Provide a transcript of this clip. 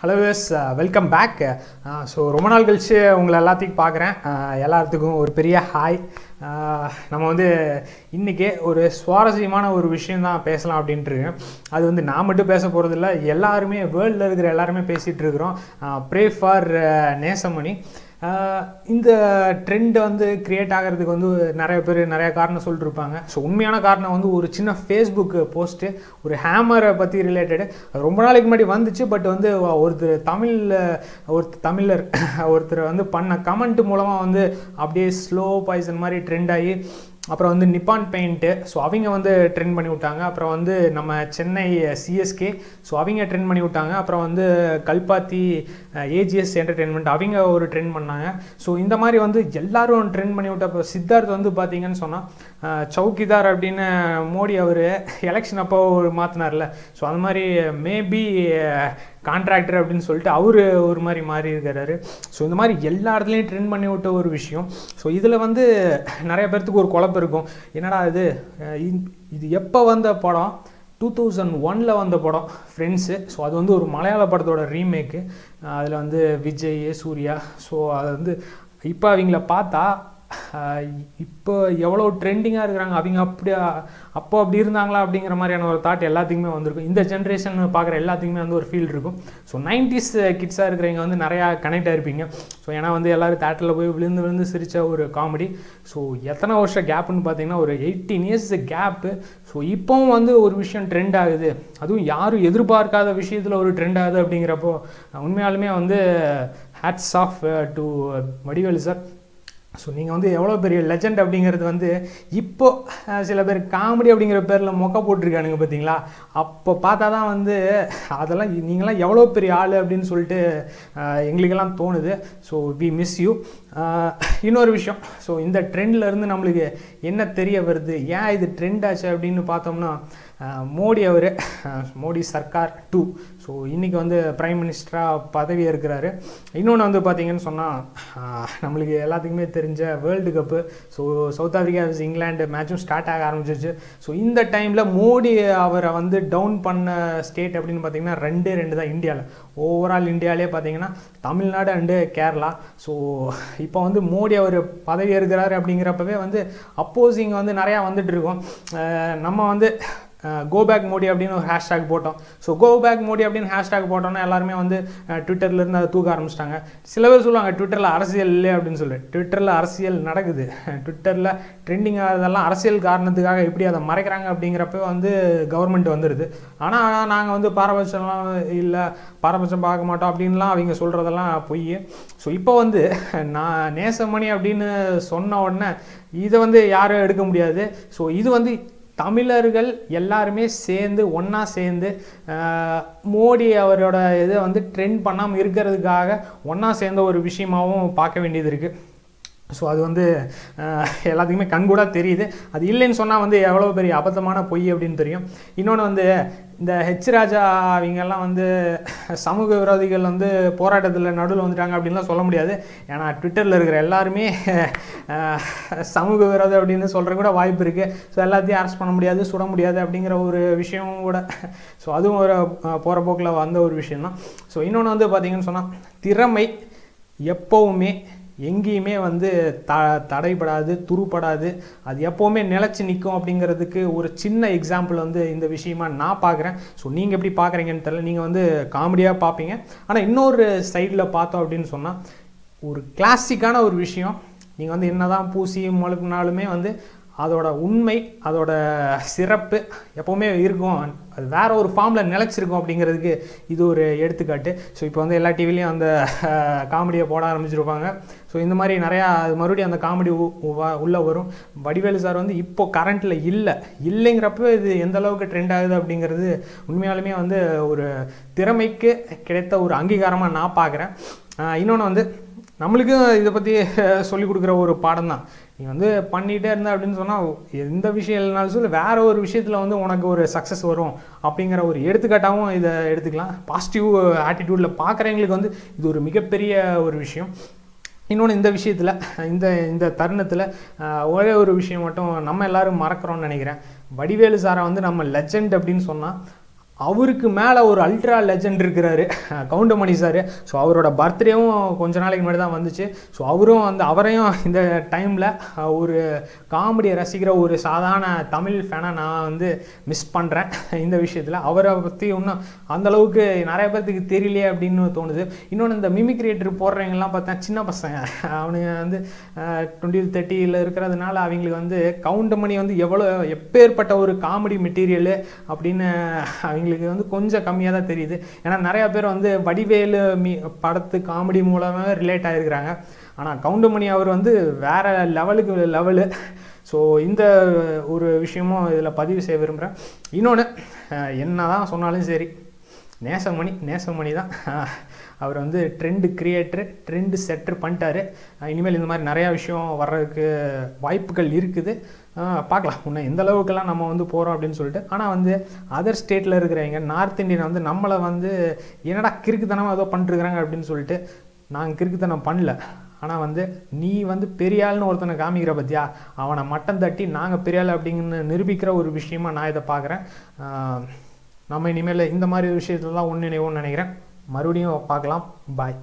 Hello yes welcome back so ரொம்ப நாள் கழிச்சு உங்களை எல்லாத்தையும் பார்க்குறேன். Uh, எல்லாத்துக்கும் ஒரு பெரிய ஹாய் uh, நம்ம வந்து இன்றைக்கி ஒரு சுவாரஸ்யமான ஒரு விஷயம் தான் பேசலாம் அப்படின்ட்டு இருக்கேன். அது வந்து நான் மட்டும் பேச போகிறதில்ல எல்லாருமே வேர்ல்டில் இருக்கிற எல்லாருமே பேசிகிட்டு இருக்கிறோம். Uh, pray for Nesamani. இந்த ட்ரெண்ட் வந்து க்ரியேட் ஆகிறதுக்கு வந்து நிறைய பேர் நிறைய காரணம் சொல்லிட்டுருப்பாங்க ஸோ உண்மையான காரணம் வந்து ஒரு சின்ன ஃபேஸ்புக் போஸ்ட்டு ஒரு ஹேமரை பற்றி ரிலேட்டடு ரொம்ப நாளைக்கு முன்னாடி வந்துச்சு பட் வந்து ஒருத்தர் தமிழில் ஒருத்தர் தமிழர் ஒருத்தர் வந்து பண்ண கமெண்ட் மூலமாக வந்து அப்படியே ஸ்லோ பாய்சன் மாதிரி ட்ரெண்ட் ஆகி அப்புறம் வந்து நிப்பான் பெயிண்ட்டு ஸோ அவங்க வந்து ட்ரெண்ட் பண்ணி விட்டாங்க. அப்புறம் வந்து நம்ம சென்னை சிஎஸ்கே ஸோ அவங்க ட்ரெண்ட் பண்ணி விட்டாங்க. அப்புறம் வந்து கல்பாத்தி ஏஜிஎஸ் என்டர்டெயின்மெண்ட் அவங்க ஒரு ட்ரெண்ட் பண்ணாங்க. ஸோ இந்த மாதிரி வந்து எல்லாரும் ட்ரெண்ட் பண்ணி விட்ட இப்போ சித்தார்த் வந்து பார்த்தீங்கன்னு சொன்னால் சௌக்கிதார் அப்படின்னு மோடி அவர் எலெக்ஷன் அப்போ மாற்றினார்ல ஸோ அந்த மாதிரி மேபி கான்ட்ராக்டர் அப்படின்னு சொல்லிட்டு அவர் ஒரு மாதிரி மாறி இருக்கிறாரு. ஸோ இந்த மாதிரி எல்லா இடத்துலையும் ட்ரெண்ட் பண்ணி விட்ட ஒரு விஷயம். ஸோ இதில் வந்து நிறைய பேர்த்துக்கு ஒரு குழப்பம் இருக்கும். என்னடா இது? இது எப்போ வந்த படம்? டூ தௌசண்ட் ஒனில் வந்த படம் ஃப்ரெண்ட்ஸு ஸோ அது வந்து ஒரு மலையாள படத்தோட ரீமேக்கு அதில் வந்து விஜய் சூர்யா. ஸோ அது வந்து இப்போ அவங்கள பார்த்தா இப்போ எவ்வளோ ட்ரெண்டிங்காக இருக்கிறாங்க? அவங்க அப்படி அப்போ அப்படி இருந்தாங்களா அப்படிங்கிற மாதிரியான ஒரு தாட் எல்லாத்துக்குமே வந்திருக்கும். இந்த ஜென்ரேஷன் பார்க்குற எல்லாத்துக்குமே வந்து ஒரு ஃபீல் இருக்கும். ஸோ நைன்டிஸ் கிட்ஸாக இருக்கிறவங்க வந்து நிறையா கனெக்ட் ஆகிருப்பீங்க ஸோ ஏன்னா வந்து எல்லோரும் தேட்டரில் போய் விழுந்து விழுந்து சிரித்த ஒரு காமெடி ஸோ எத்தனை வருஷம் கேப்புன்னு பார்த்தீங்கன்னா ஒரு எயிட்டீன் இயர்ஸ் கேப்பு ஸோ இப்போவும் வந்து ஒரு விஷயம் ட்ரெண்ட் ஆகுது. அதுவும் யாரும் எதிர்பார்க்காத விஷயத்தில் ஒரு ட்ரெண்ட் ஆகுது அப்படிங்கிறப்போ உண்மையாலுமே வந்து hats off to Vadivelu sir so நீங்கள் வந்து எவ்வளோ பெரிய லெஜண்ட் அப்படிங்கிறது வந்து இப்போ சில பேர் காமெடி அப்படிங்கிற பேரில் மொக்க போட்டிருக்கானுங்க பார்த்தீங்களா அப்போ பார்த்தா தான் வந்து அதெல்லாம் நீங்களாம் எவ்வளோ பெரிய ஆள் அப்படின்னு சொல்லிட்டு எங்களுக்கெல்லாம் தோணுது. ஸோ வி மிஸ் யூ இன்னொரு விஷயம். ஸோ இந்த ட்ரெண்ட்லேருந்து நம்மளுக்கு என்ன தெரிய வருது? ஏன் இது ட்ரெண்ட் ஆச்சு அப்படின்னு பார்த்தோம்னா மோடி அவர் மோடி சர்க்கார் டூ ஸோ இன்றைக்கி வந்து ப்ரைம் மினிஸ்டராக பதவி இருக்கிறாரு இன்னொன்று வந்து பார்த்திங்கன்னு சொன்னால் நம்மளுக்கு எல்லாத்துக்குமே தெரியும். தெரிஞ்ச world cup so South Africa England மேட்சும் ஸ்டார்ட் ஆக ஆரம்பிச்சிச்சு ஸோ இந்த டைமில் மோடி அவரை வந்து டவுன் பண்ண ஸ்டேட் அப்படின்னு பார்த்தீங்கன்னா ரெண்டே ரெண்டு தான் இந்தியாவில் ஓவரால் இந்தியாவிலே பார்த்தீங்கன்னா தமிழ்நாடு அண்டு கேரளா. ஸோ இப்போ வந்து மோடி அவர் பதவி ஏறுகிறார் அப்படிங்கிறப்பவே வந்து அப்போசிங் வந்து நிறையா வந்துட்டு இருக்கோம். நம்ம வந்து கோ பேக் மோடி அப்படின்னு ஒரு ஹேஷ்டேக் போட்டோம். ஸோ கோ பேக் மோடி அப்படின்னு ஹேஷ்டேக் போட்டோன்னா எல்லாருமே வந்து ட்விட்டர்லேருந்து அதை தூக்க ஆரம்பிச்சிட்டாங்க. சில பேர் சொல்லுவாங்க ட்விட்டரில் அரசியல் இல்லை அப்படின்னு சொல்லி ட்விட்டரில் அரசியல் நடக்குது. ட்விட்டரில் ட்ரெண்டிங் ஆகிறதெல்லாம் அரசியல் காரணத்துக்காக எப்படி அதை மறைக்கிறாங்க அப்படிங்கிறப்ப வந்து கவர்மெண்ட் வந்துடுது ஆனால் நாங்கள் வந்து பாரபட்சம்லாம் இல்லை பாரபட்சம் பார்க்க மாட்டோம் அப்படின்லாம் அவங்க சொல்கிறதெல்லாம் பொய். ஸோ இப்போ வந்து நான் நேசமணி அப்படின்னு சொன்ன உடனே இதை வந்து யாரும் எடுக்க முடியாது. ஸோ இது வந்து தமிழர்கள் எல்லாருமே சேர்ந்து ஒன்றா சேர்ந்து மோடி அவரோட இதை வந்து ட்ரெண்ட் பண்ணாமல் இருக்கிறதுக்காக ஒன்றா சேர்ந்த ஒரு விஷயமாகவும் பார்க்க வேண்டியது இருக்குது ஸோ அது வந்து எல்லாத்துக்குமே கண்கூடாக தெரியுது. அது இல்லைன்னு சொன்னால் வந்து எவ்வளோ பெரிய அபத்தமான பொய் அப்படின்னு தெரியும். இன்னொன்று வந்து இந்த ஹெச் ராஜா அவங்கெல்லாம் வந்து சமூக விரோதிகள் வந்து போராட்டத்தில் நடுவில் வந்துட்டாங்க அப்படின்லாம் சொல்ல முடியாது. ஏன்னா ட்விட்டரில் இருக்கிற எல்லாருமே சமூக விரோதம் அப்படின்னு சொல்கிற கூட வாய்ப்பு இருக்குது ஸோ எல்லாத்தையும் அரெஸ்ட் பண்ண முடியாது சுட முடியாது அப்படிங்கிற ஒரு விஷயம் கூட. ஸோ அதுவும் ஒரு போகிற போக்கில் வந்த ஒரு விஷயந்தான் ஸோ இன்னொன்று வந்து பார்த்திங்கன்னு சொன்னால் திறமை எப்போவுமே எங்கேயுமே வந்து த தடைப்படாது துருப்படாது. அது எப்போவுமே நிலச்சி நிற்கும் அப்படிங்கிறதுக்கு ஒரு சின்ன எக்ஸாம்பிள் வந்து இந்த விஷயமா நான் பார்க்குறேன். ஸோ நீங்கள் எப்படி பார்க்குறீங்கன்னு தெரியல. நீங்கள் வந்து காமெடியாக பார்ப்பீங்க. ஆனால் இன்னொரு சைடில் பார்த்தோம் அப்படின்னு சொன்னால் ஒரு கிளாசிக்கான ஒரு விஷயம். நீங்கள் வந்து என்ன தான் பூசி முழுக்கினாலுமே வந்து அதோட உண்மை அதோட சிறப்பு எப்போவுமே இருக்கும். அது வேற ஒரு ஃபார்மில் நிலச்சிருக்கும் அப்படிங்கிறதுக்கு இது ஒரு எடுத்துக்காட்டு. ஸோ இப்போ வந்து எல்லா டிவிலையும் அந்த காமெடியை போட ஆரம்பிச்சிருப்பாங்க. ஸோ இந்த மாதிரி நிறையா அது மறுபடியும் அந்த காமெடி உள்ளே வரும். வடிவேலு சார் வந்து இப்போ கரண்ட்டில் இல்லை. இல்லைங்கிறப்ப இது எந்த அளவுக்கு ட்ரெண்ட் ஆகுது அப்படிங்கிறது உண்மையாலுமே வந்து ஒரு திறமைக்கு கிடைத்த ஒரு அங்கீகாரமாக நான் பார்க்குறேன். இன்னொன்று வந்து நம்மளுக்கும் இதை பற்றி சொல்லிக் கொடுக்குற ஒரு பாடம் தான் நீ வந்து பண்ணிகிட்டே இருந்த அப்படின்னு சொன்னால் எந்த விஷயம் இல்லைனாலும் சொல்லி வேறு ஒரு விஷயத்தில் வந்து உனக்கு ஒரு சக்ஸஸ் வரும் அப்படிங்கிற ஒரு எடுத்துக்காட்டாகவும் இதை எடுத்துக்கலாம். பாசிட்டிவ் ஆட்டிடியூடில் பார்க்குறவங்களுக்கு வந்து இது ஒரு மிகப்பெரிய ஒரு விஷயம். இன்னொன்று இந்த விஷயத்தில் இந்த இந்த தருணத்தில் ஒரே ஒரு விஷயம் மட்டும் நம்ம எல்லாரும் மறக்கிறோம்னு நினைக்கிறேன். வடிவேலு சாரை வந்து நம்ம லெஜண்ட் அப்படின்னு சொன்னால் அவருக்கு மேலே ஒரு அல்ட்ரா லெஜண்ட் இருக்கிறாரு கவுண்டமணி சார் ஸோ அவரோட பர்த்டேவும் கொஞ்ச நாளைக்கு முன்னாடி தான் வந்துச்சு. ஸோ அவரும் வந்து அவரையும் இந்த டைமில் ஒரு காமெடியை ரசிக்கிற ஒரு சாதாரண தமிழ் ஃபேனை நான் வந்து மிஸ் பண்ணுறேன் இந்த விஷயத்தில். அவரை பற்றி இன்னும் அந்தளவுக்கு நிறைய பேர்த்துக்கு தெரியலையே அப்படின்னு தோணுது. இன்னொன்று இந்த மிமி கிரியேட்டர் போடுறவங்கலாம் பார்த்தா சின்ன பசங்க. அவனுங்க வந்து டுவெண்ட்டி தேர்ட்டியில் இருக்கிறதுனால அவங்களுக்கு வந்து கவுண்டமணி வந்து எவ்வளோ எப்பேற்பட்ட ஒரு காமெடி மெட்டீரியலு அப்படின்னு அவங்க எங்களுக்கு வந்து கொஞ்சம் கம்மியாக தான் தெரியுது. ஏன்னா நிறையா பேர் வந்து வடிவேலு மீ படத்து காமெடி மூலமாக ரிலேட் ஆகிருக்கிறாங்க ஆனால் கவுண்டமணி அவர் வந்து வேறு லெவலுக்கு லெவலு. ஸோ இந்த ஒரு விஷயமும் இதில் பதிவு செய்ய விரும்புகிறேன் இன்னொன்று என்ன தான் சொன்னாலும் சரி நேசமணி நேசமணி தான். அவர் வந்து ட்ரெண்டு கிரியேட்டரு ட்ரெண்டு செட்டர் பண்ணிட்டாரு. இனிமேல் இந்த மாதிரி நிறையா விஷயம் வர்றதுக்கு வாய்ப்புகள் இருக்குது. பார்க்கலாம். இன்னும் எந்த அளவுக்குலாம் நம்ம வந்து போகிறோம் அப்படின்னு சொல்லிட்டு. ஆனால் வந்து அதர் ஸ்டேட்டில் இருக்கிறவங்க நார்த் இந்தியன் வந்து நம்மளை வந்து என்னடா கிறுக்குத்தனமாக ஏதோ பண்ணிட்டுருக்குறாங்க அப்படின்னு சொல்லிட்டு நாங்கள் கிறுக்குத்தனம் பண்ணல. ஆனால் வந்து நீ வந்து பெரியாள்னு ஒருத்தனை காமிக்கிற பத்தியா? அவனை மட்டம் தட்டி நாங்கள் பெரியாள் அப்படிங்கன்னு நிரூபிக்கிற ஒரு விஷயமா நான் இதை பார்க்குறேன். நம்ம இனிமேல் இந்த மாதிரி விஷயத்துலலாம் ஒன்றிணைவோம்னு நினைக்கிறேன். மறுபடியும் பார்க்கலாம். பாய்